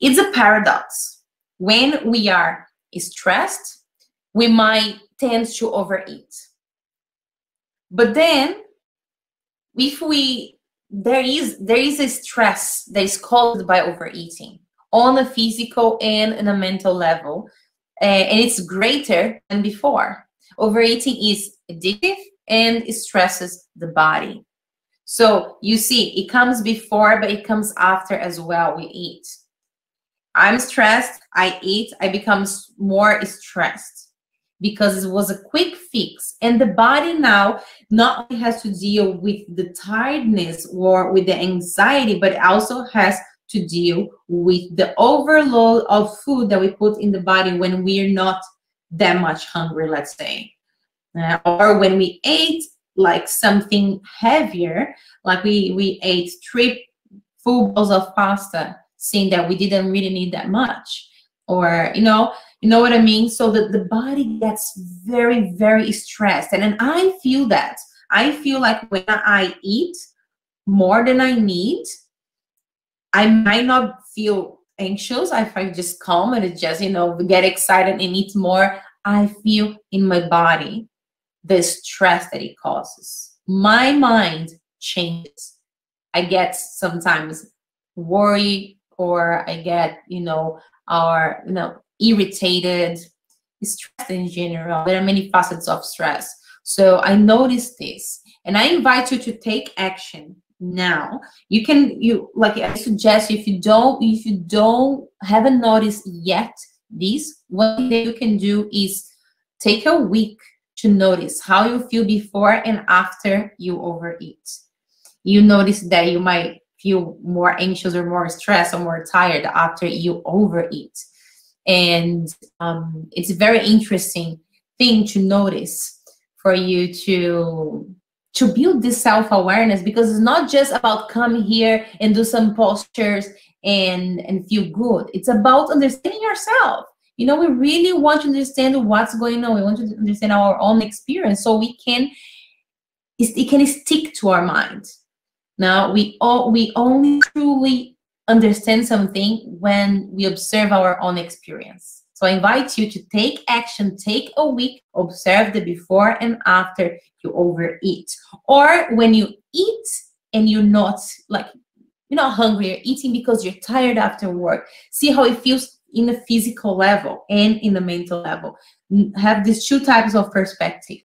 It's a paradox. When we are stressed, we might tend to overeat. But then, if we there is there is a stress that is caused by overeating on a physical and in a mental level, uh, and it's greater than before. Overeating is addictive and it stresses the body. So you see, it comes before, but it comes after as well. We eat. I'm stressed, I eat, I become more stressed because it was a quick fix. And the body now not only has to deal with the tiredness or with the anxiety, but also has to deal with the overload of food that we put in the body when we're not that much hungry, let's say. Uh, or when we ate like something heavier, like we, we ate three full bowls of pasta, saying that we didn't really need that much. Or, you know, you know what I mean? So that the body gets very, very stressed. And then I feel that. I feel like when I eat more than I need, I might not feel anxious. I find just calm and just, you know, get excited and eat more. I feel in my body the stress that it causes. My mind changes. I get sometimes worried or I get, you know, or, you know, irritated, stressed in general. There are many facets of stress. So I noticed this and I invite you to take action now you can you like i suggest if you don't if you don't haven't noticed yet this what you can do is take a week to notice how you feel before and after you overeat you notice that you might feel more anxious or more stressed or more tired after you overeat. And um, it's a very interesting thing to notice for you to to build this self-awareness because it's not just about come here and do some postures and and feel good. It's about understanding yourself. You know we really want to understand what's going on. We want to understand our own experience so we can it can stick to our mind now we all we only truly understand something when we observe our own experience so I invite you to take action, take a week, observe the before and after you overeat. Or when you eat and you're not like, you're not hungry, you're eating because you're tired after work. See how it feels in the physical level and in the mental level. Have these two types of perspective.